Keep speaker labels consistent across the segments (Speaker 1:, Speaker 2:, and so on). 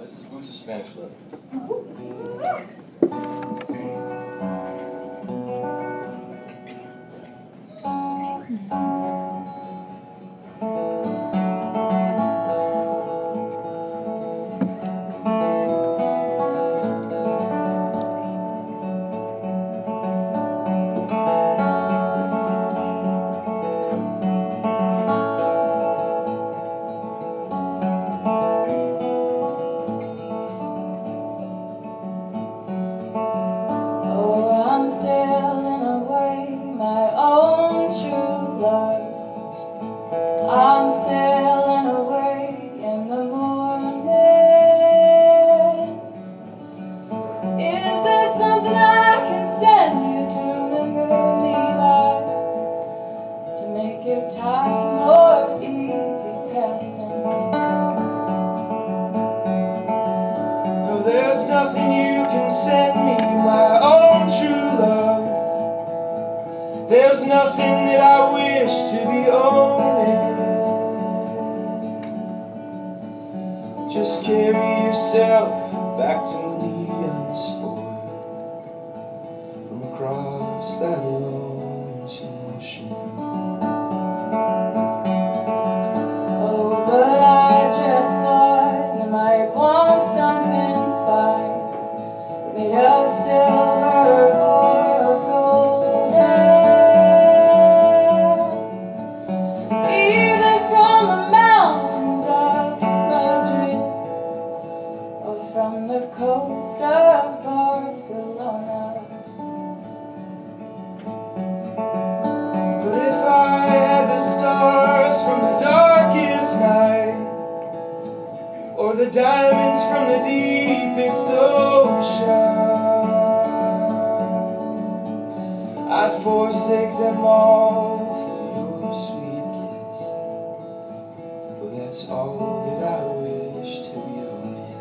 Speaker 1: This is Boots Spanish Leather.
Speaker 2: Your time more easy passing?
Speaker 3: No, there's nothing you can send me, my own true love. There's nothing that I wish to be owning. Just carry yourself back to me unspoiled from across that lonesome ocean. Diamonds from the deepest ocean, I'd forsake them all for your sweet kiss. For that's all that I wish to be owning.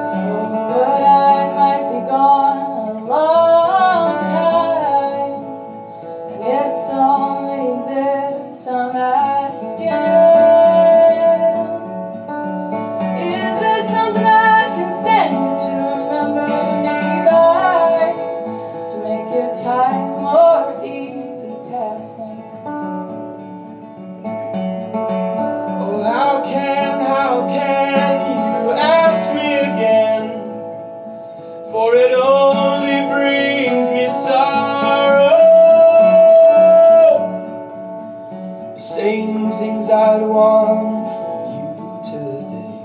Speaker 2: Oh, but I might be gone a long time, and it's only
Speaker 3: For it only brings me sorrow. The same things I'd want from you today,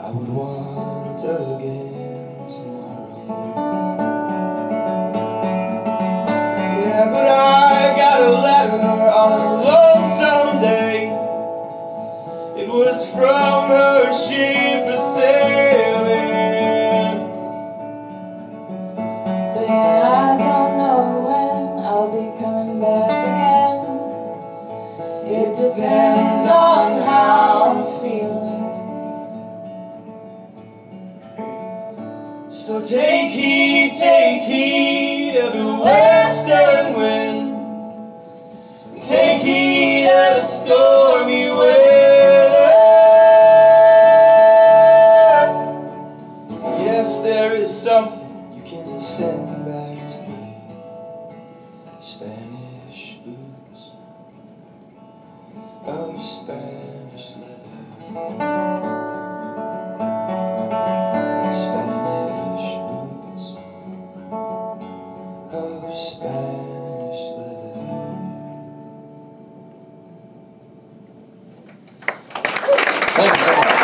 Speaker 3: I would want again tomorrow. Yeah, but I got a letter on a lonesome day. It was from her ship
Speaker 2: depends on how I'm feeling.
Speaker 3: So take heed, take heed of the western wind. Take heed of the stormy weather. Yes, there is something Spanish leather. Spanish boots of Spanish leather.
Speaker 1: Thank you so much.